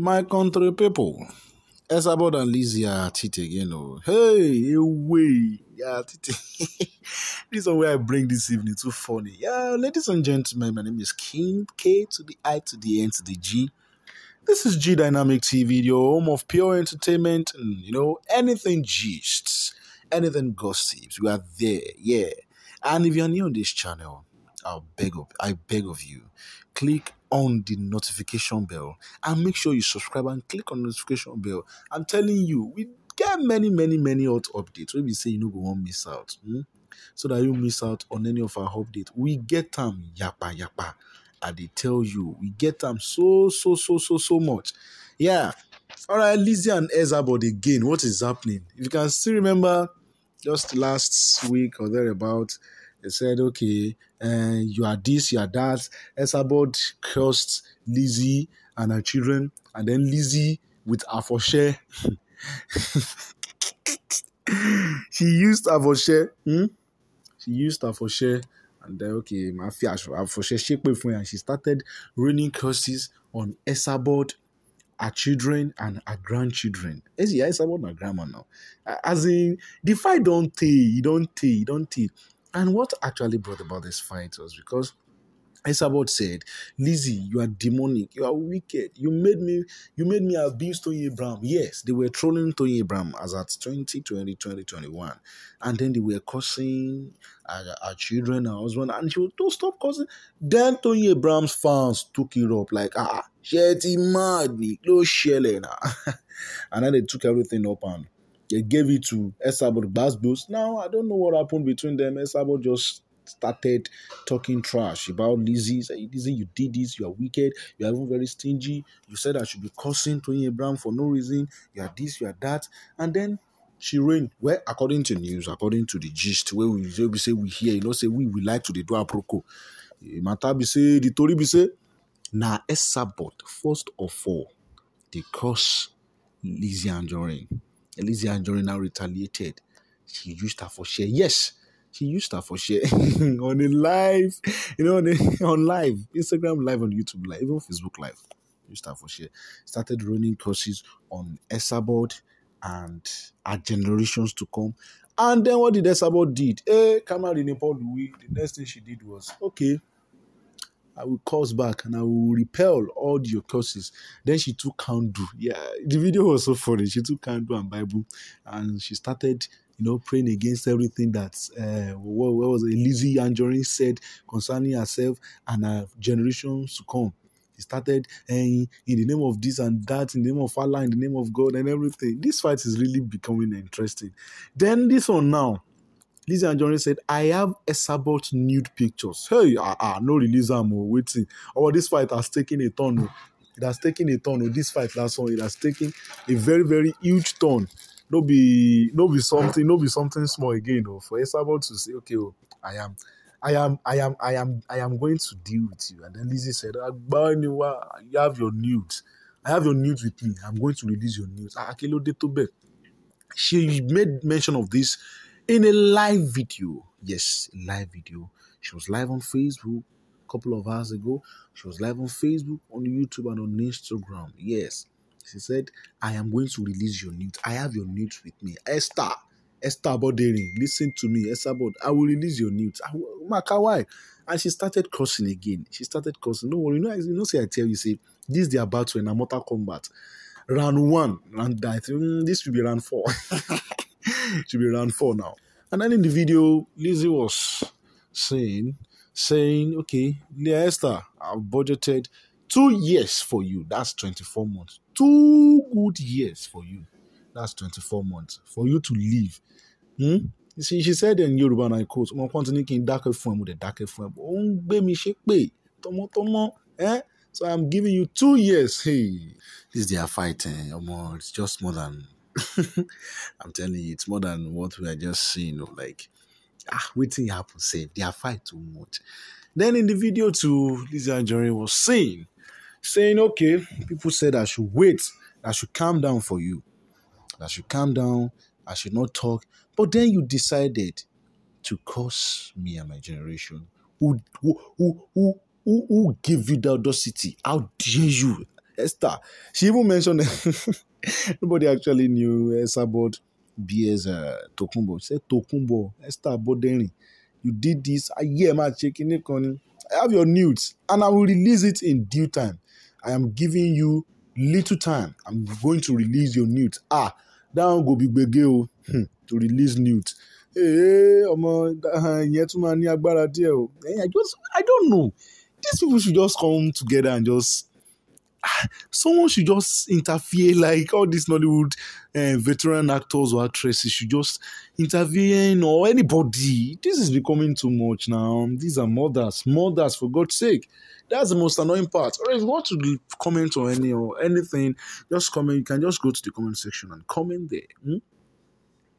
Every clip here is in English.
My country people, Esabod and Lizzy are again. Oh, hey, away. Yeah, this is where I bring this evening. Too funny. Yeah, ladies and gentlemen, my name is King K to the I to the N to the G. This is G Dynamic TV, your home of pure entertainment and you know anything gists, anything gossips. We are there, yeah. And if you're new on this channel, I'll beg of I beg of you, click on the notification bell and make sure you subscribe and click on the notification bell. I'm telling you, we get many, many, many hot updates. When we say you know go won't miss out. hmm? So that you miss out on any of our updates. We get them yapa yapa. And they tell you, we get them so, so, so, so, so much. Yeah. All right, Lizzy and Esabod again. What is happening? If you can still remember just last week or thereabout, they said, okay, uh, you are this, you are that. Esabod cursed Lizzy and her children, and then Lizzy with Afoshe. she used Afoshe. Hmm? She used Afoshe, and then, okay, Mafia Afoshe shape fún and she started raining curses on Esabod, her children, and her grandchildren. Is yeah, Esabod na grandma now. As in, the fight don't take, don't take, don't take. And what actually brought about this fight was because Esabod said, Lizzy, you are demonic, you are wicked. You made me you made me abuse Toyin Abraham. Yes, they were trolling Toyin Abraham as at 2020, 2021. And then they were cursing our, our children, our husband, and she would don't stop cursing. Then Toyin Abraham's fans took it up like, ah, Shetty mad me, no shelling. And then they took everything up and they gave it to Esabod Basbos. Now, I don't know what happened between them. Esabod just started talking trash about Lizzie. Say, Lizzie, you did this, you are wicked, you are even very stingy. You said I should be cursing Tony Abraham for no reason. You are this, you are that. And then she reigned. Well, according to news, according to the gist, where we, we say we hear, you know, say we, we like to the do aproko. Eh, Matter be say, the story be say, na Esabod, first of all, they curse Lizzie Anjorin. Lizzy Anjorin now retaliated. She used her for share. Yes, she used her for share on a live, you know, on, a, on live, Instagram live, on YouTube live, even Facebook live. Used her for share. Started running courses on Esabod and our generations to come. And then what did Esabod did? Eh, Kamari Nepal the next thing she did was, okay, I will curse back and I will repel all your curses. Then she took candle. Yeah, the video was so funny. She took candle and Bible and she started, you know, praying against everything that uh, what, what was it? Lizzy Anjorin said concerning herself and her generations to come. She started uh, in the name of this and that, in the name of Allah, in the name of God, and everything. This fight is really becoming interesting. Then this one now. Lizzy Anjorin said, I have Esabod nude pictures. Hey, ah, ah, no release am oh, waiting. Oh, this fight has taken a turn. oh. It has taken a turn. Oh, this fight last one, it has taken a very, very huge turn. No be, no be something, no be something small again. Oh, for Esabod to say, okay, oh, I am, I am, I am, I am, I am going to deal with you. And then Lizzy said, Agbaniwa, you have your nudes. I have your nudes with me. I'm going to release your nudes. Ah, Akilode Tobe. She made mention of this in a live video. Yes, live video. She was live on Facebook a couple of hours ago. She was live on Facebook, on YouTube, and on Instagram. Yes. She said, I am going to release your nudes. I have your nudes with me. Esther, Esther Bodering, listen to me. Esther Bod, I will release your nudes. I will- Maka, why? And she started cursing again. She started cursing. No you know, you know, say I tell you, say, this is their battle in a Mortal Kombat. Round one, round that. mm, this will be round four. should be around four now. And then in the video, Lizzy was saying, saying, okay, Leah Esther, I've budgeted two years for you. That's 24 months. Two good years for you. That's 24 months for you to leave. Hmm? You see, she said in Yoruba, and I quote, "Mo kàn ti ní kí n dákẹ́ fún ẹ, mo dẹ̀ dákẹ́ ṣépè, tọmọtọmọ, eh? So I'm giving you two years. Hey, this is their fight. Eh? It's just more than I'm telling you, it's more than what we are just seeing. oh, Like, ah, waiting happen, say they are fight too much. Then in the video too, Lizzy Anjorin was saying, saying, okay, people said I should wait, I should calm down for you, I should calm down, I should not talk. But then you decided to curse me and my generation. Who, who, who, who, who, who gave you the audacity? How dare you? Esther. She even mentioned nobody actually knew Esabod BS uh, Tokumbo. She said Tokumbo, Esther Boderin. You did this. I hear my checking it, I have your nudes and I will release it in due time. I am giving you little time. I'm going to release your nudes. Ah, that one go gbege o hmm, to release nudes. Hey, ọmọ ìyẹn tún máa ní agbára díẹ̀ o. I just I don't know. These people should just come together and just someone should just interfere like all these Nollywood uh, veteran actors or actresses should just intervene or anybody. This is becoming too much now. These are mothers, mothers for God's sake. That's the most annoying part. Or if you want to comment on any or anything, just comment. You can just go to the comment section and comment there. Hmm?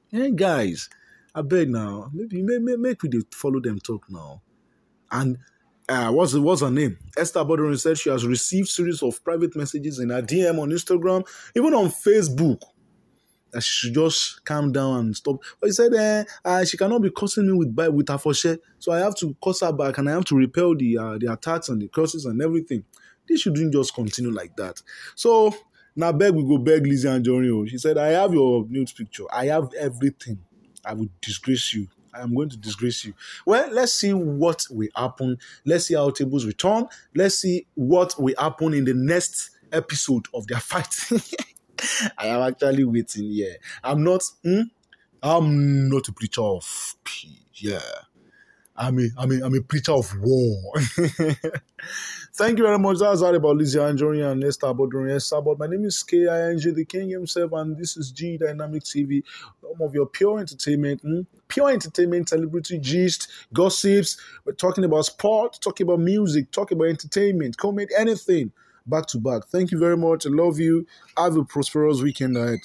Hey guys, I beg now. Maybe make, make, make we follow them talk now. And uh, what's what's her name? Esther Bodron said she has received series of private messages in her DM on Instagram, even on Facebook. That she should just calm down and stop. But he said eh, uh, she cannot be cursing me with with her for share, so I have to curse her back and I have to repel the uh, the attacks and the curses and everything. This shouldn't just continue like that. So now beg we go beg Lizzy Anjorin. Oh. She said, I have your nude picture. I have everything. I will disgrace you. I am going to disgrace you. Well, let's see what will happen. Let's see how tables return. Let's see what will happen in the next episode of their fight. I am actually waiting here. I'm not. Hmm? I'm not a preacher of peace. Yeah. I'm a, I'm a, I'm a preacher of war. Thank you very much. That's all about Lizzy Anjorin and Esther Bodron. Sabot. My name is KING, the King himself, and this is G Dynamic TV, home of your pure entertainment, hmm? pure entertainment, celebrity gist, gossips. We're talking about sport, talking about music, talking about entertainment, comment, anything back to back. Thank you very much. I love you. Have a prosperous weekend ahead.